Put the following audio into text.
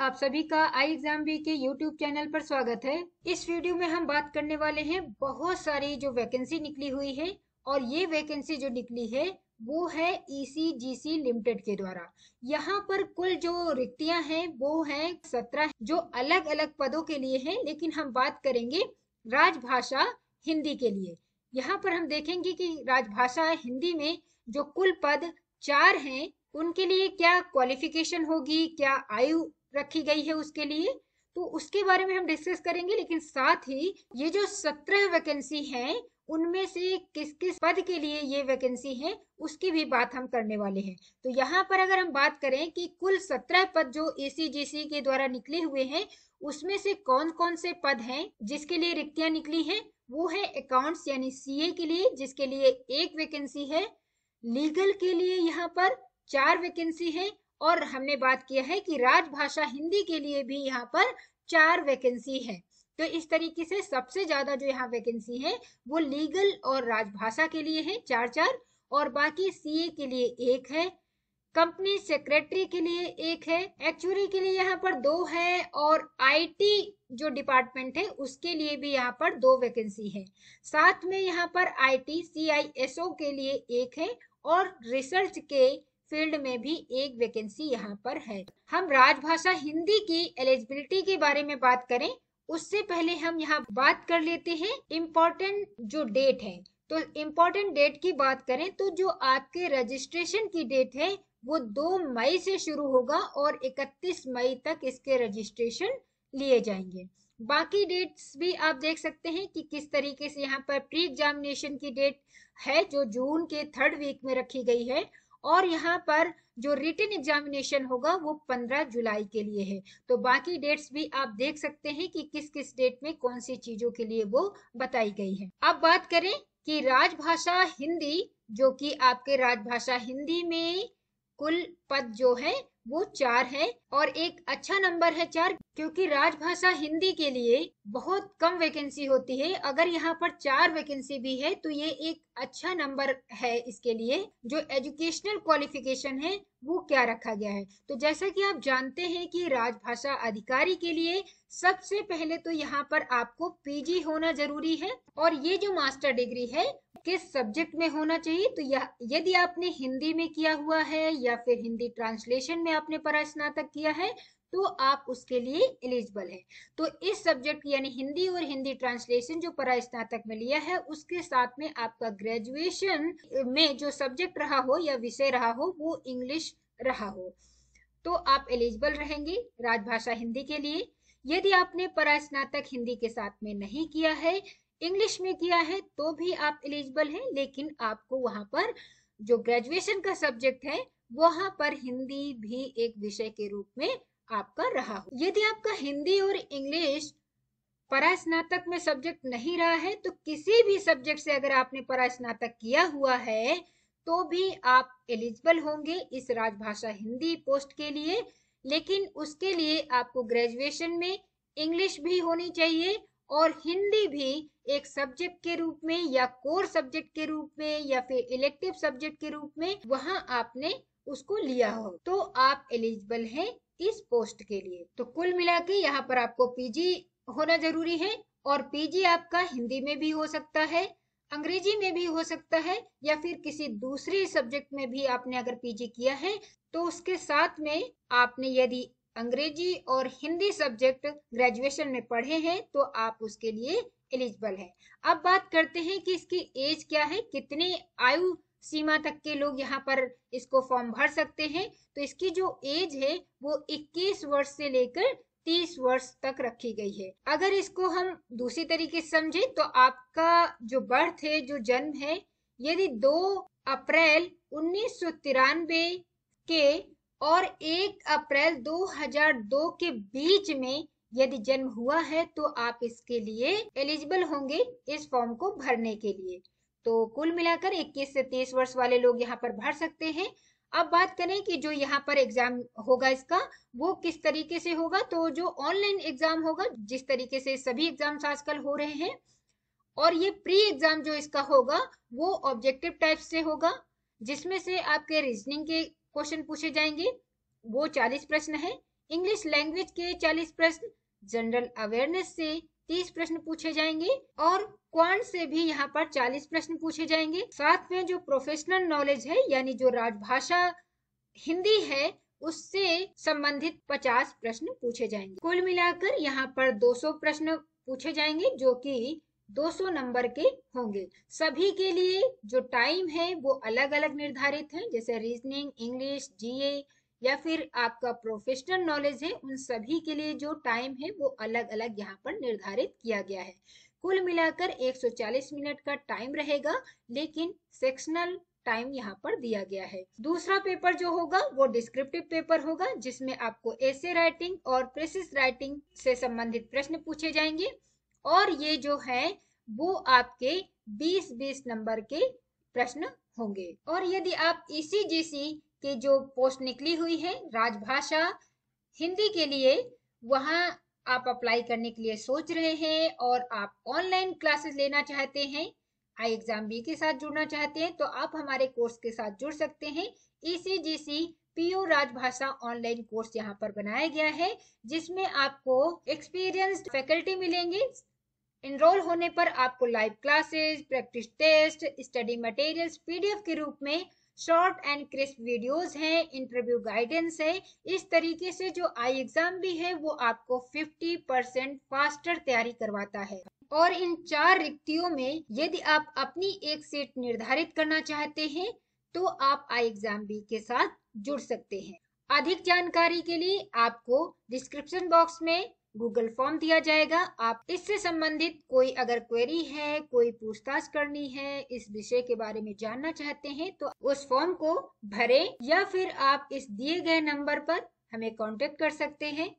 आप सभी का आई एग्ज़ाम बी के यूट्यूब चैनल पर स्वागत है। इस वीडियो में हम बात करने वाले हैं बहुत सारी जो वैकेंसी निकली हुई है और ये वैकेंसी जो निकली है वो है ईसीजीसी लिमिटेड के द्वारा। यहाँ पर कुल जो रिक्तियाँ हैं, वो हैं सत्रह, जो अलग अलग पदों के लिए हैं, लेकिन हम बात करेंगे राजभाषा हिंदी के लिए। यहाँ पर हम देखेंगे कि राजभाषा हिंदी में जो कुल पद चार हैं, उनके लिए क्या क्वालिफिकेशन होगी, क्या आयु रखी गई है उसके लिए? तो उसके बारे में हम डिस्कस करेंगे, लेकिन साथ ही ये जो सत्रह वैकेंसी हैं उनमें से किस किस पद के लिए ये वैकेंसी है, उसकी भी बात हम करने वाले हैं। तो यहाँ पर अगर हम बात करें कि कुल सत्रह पद जो एसीजीसी के द्वारा निकले हुए हैं, उसमें से कौन कौन से पद हैं जिसके लिए रिक्तियाँ निकली हैं? वो है अकाउंट्स यानी सीए के लिए, जिसके लिए एक वैकेंसी है लीगल के लिए यहाँ पर चार वैकेंसी है, और हमने बात किया है कि राजभाषा हिंदी के लिए भी यहाँ पर चार वैकेंसी है। तो इस तरीके से सबसे ज़्यादा जो यहाँ वैकेंसी है, वो लीगल और राजभाषा के लिए है चार चार और बाकी सीए के लिए एक है कंपनी सेक्रेटरी के लिए एक है एक्चुअली के लिए यहाँ पर दो है, और आईटी जो डिपार्टमेंट है, उसके लिए भी यहाँ पर दो वैकेंसी है। साथ में यहाँ पर आईटी सीआईएसओ के लिए एक है, और रिसर्च के फ़ील्ड में भी एक वैकेंसी यहाँ पर है। हम राजभाषा हिंदी की एलिजिबिलिटी के बारे में बात करें उससे पहले हम यहाँ बात कर लेते हैं इम्पोर्टेंट जो डेट है। तो इम्पोर्टेंट डेट की बात करें तो जो आपके रजिस्ट्रेशन की डेट है, वो 2 मई से शुरू होगा और 31 मई तक इसके रजिस्ट्रेशन लिए जाएँगे। बाकी डेट्स भी आप देख सकते हैं कि किस तरीके से यहाँ पर प्री एग्जामिनेशन की डेट है, जो जून के थर्ड वीक में रखी गई है और यहाँ पर जो रिटर्न एग्जामिनेशन होगा वो 15 जुलाई के लिए है। तो बाकी डेट्स भी आप देख सकते हैं कि किस किस डेट में कौन सी चीज़ों के लिए वो बताई गई है। अब बात करें कि राजभाषा हिंदी, जो कि आपके राजभाषा हिंदी में कुल पद जो है, वो चार है और एक अच्छा नंबर है चार, क्योंकि राजभाषा हिंदी के लिए बहुत कम वैकेंसी होती है। अगर यहाँ पर चार वैकेंसी भी है तो ये एक अच्छा नंबर है इसके लिए, जो एजुकेशनल क्वालिफिकेशन है, वो क्या रखा गया है? तो जैसा कि आप जानते हैं कि राजभाषा अधिकारी के लिए सबसे पहले तो यहाँ पर आपको पीजी होना ज़रूरी है, और ये जो मास्टर डिग्री है, किस सब्जेक्ट में होना चाहिए? तो यह, यदि आपने हिंदी में किया हुआ है, या फिर हिंदी ट्रांसलेशन में आपने परा स्नातक किया है तो आप उसके लिए एलिजिबल है। तो इस सब्जेक्ट यानी हिंदी और हिंदी ट्रांसलेशन जो परा स्नातक में लिया है, उसके साथ में आपका ग्रेजुएशन में जो सब्जेक्ट रहा हो या विषय रहा हो, वो इंग्लिश रहा हो। तो आप एलिजिबल रहेंगे राजभाषा हिंदी के लिए। यदि आपने परा स्नातक हिंदी के साथ में नहीं किया है इंग्लिश में किया है तो भी आप एलिजिबल हैं, लेकिन आपको वहाँ पर जो ग्रेजुएशन का सब्जेक्ट है, वहाँ पर हिंदी भी एक विषय के रूप में आपका रहा हो। यदि आपका हिंदी और इंग्लिश परास्नातक में सब्जेक्ट नहीं रहा है तो किसी भी सब्जेक्ट से अगर आपने परास्नातक किया हुआ है तो भी आप एलिजिबल होंगे इस राजभाषा हिंदी पोस्ट के लिए। लेकिन उसके लिए आपको ग्रेजुएशन में इंग्लिश भी होनी चाहिए और हिंदी भी एक सब्जेक्ट के रूप में या कोर सब्जेक्ट के रूप में या फिर इलेक्टिव सब्जेक्ट के रूप में वहाँ आपने उसको लिया हो। तो आप एलिजिबल हैं इस पोस्ट के लिए। तो कुल मिला के यहाँ पर आपको पीजी होना ज़रूरी है और पीजी आपका हिंदी में भी हो सकता है, अंग्रेज़ी में भी हो सकता है या फिर किसी दूसरे सब्जेक्ट में भी आपने अगर पीजी किया है तो उसके साथ में आपने यदि अंग्रेज़ी और हिंदी सब्जेक्ट ग्रेजुएशन में पढ़े हैं तो आप उसके लिए एलिजिबल है। अब बात करते हैं कि इसकी एज क्या है, कितने आयु सीमा तक के लोग यहाँ पर इसको फॉर्म भर सकते हैं। तो इसकी जो एज है, वो 21 वर्ष से लेकर 30 वर्ष तक रखी गई है। अगर इसको हम दूसरी तरीके से समझे तो आपका जो बर्थ है, जो जन्म है, यदि 2 अप्रैल उन्नीस सौ तिरानबे के और 1 अप्रैल 2002 के बीच में यदि जन्म हुआ है तो आप इसके लिए एलिजिबल होंगे इस फॉर्म को भरने के लिए। तो कुल मिलाकर 21 से 30 वर्ष वाले लोग यहाँ पर भर सकते हैं। अब बात करें कि जो यहाँ पर एग्ज़ाम होगा इसका, वो किस तरीके से होगा? तो जो ऑनलाइन एग्ज़ाम होगा, जिस तरीके से सभी एग्ज़ाम्स आजकल हो रहे हैं, और ये प्री एग्ज़ाम जो इसका होगा, वो ऑब्जेक्टिव टाइप से होगा, जिसमें से आपके रीजनिंग के क्वेश्चन पूछे जाएँगे, वो 40 प्रश्न है। इंग्लिश लैंग्वेज के 40 प्रश्न, जनरल अवेयरनेस से 30 प्रश्न पूछे जाएँगे और क्वांट से भी यहाँ पर 40 प्रश्न पूछे जाएँगे। साथ में जो प्रोफेशनल नॉलेज है, यानी जो राजभाषा हिंदी है, उससे संबंधित 50 प्रश्न पूछे जाएँगे। कुल मिलाकर यहाँ पर 200 प्रश्न पूछे जाएँगे, जो कि 200 नंबर के होंगे। सभी के लिए जो टाइम है, वो अलग अलग निर्धारित है, जैसे रीजनिंग इंग्लिश जीए या फिर आपका प्रोफेशनल नॉलेज है, उन सभी के लिए जो टाइम है, वो अलग अलग यहाँ पर निर्धारित किया गया है। कुल मिलाकर 140 मिनट का टाइम रहेगा, लेकिन सेक्शनल टाइम यहाँ पर दिया गया है। दूसरा पेपर जो होगा, वो डिस्क्रिप्टिव पेपर होगा, जिसमें आपको ऐसे राइटिंग और प्रेसिस राइटिंग से संबंधित प्रश्न पूछे जाएँगे। और ये जो है, वो आपके 20-20 नंबर के प्रश्न होंगे। और यदि आप इसी जीसी के जो पोस्ट निकली हुई है राजभाषा हिंदी के लिए, वहाँ आप अप्लाई करने के लिए सोच रहे हैं और आप ऑनलाइन क्लासेस लेना चाहते हैं आई एग्ज़ाम बी के साथ जुड़ना चाहते हैं तो आप हमारे कोर्स के साथ जुड़ सकते हैं। ईसीजीसी पीओ राजभाषा ऑनलाइन कोर्स यहाँ पर बनाया गया है, जिसमें आपको एक्सपीरियंस्ड फैकल्टी मिलेंगे। इनरोल होने पर आपको live classes practice test study materials PDF के रूप में शॉर्ट एंड क्रिस्प वीडियोस हैं इंटरव्यू गाइडेंस है। इस तरीके से जो आई एग्ज़ाम भी है, वो आपको 50 परसेंट फास्टर तैयारी करवाता है। और इन चार रिक्तियों में यदि आप अपनी एक सीट निर्धारित करना चाहते हैं तो आप आई एग्ज़ाम बी के साथ जुड़ सकते हैं। अधिक जानकारी के लिए आपको डिस्क्रिप्शन बॉक्स में गूगल फॉर्म दिया जाएगा। आप इससे संबंधित कोई अगर क्वेरी है, कोई पूछताछ करनी है, इस विषय के बारे में जानना चाहते हैं तो उस फॉर्म को भरें या फिर आप इस दिए गए नंबर पर हमें कांटेक्ट कर सकते हैं।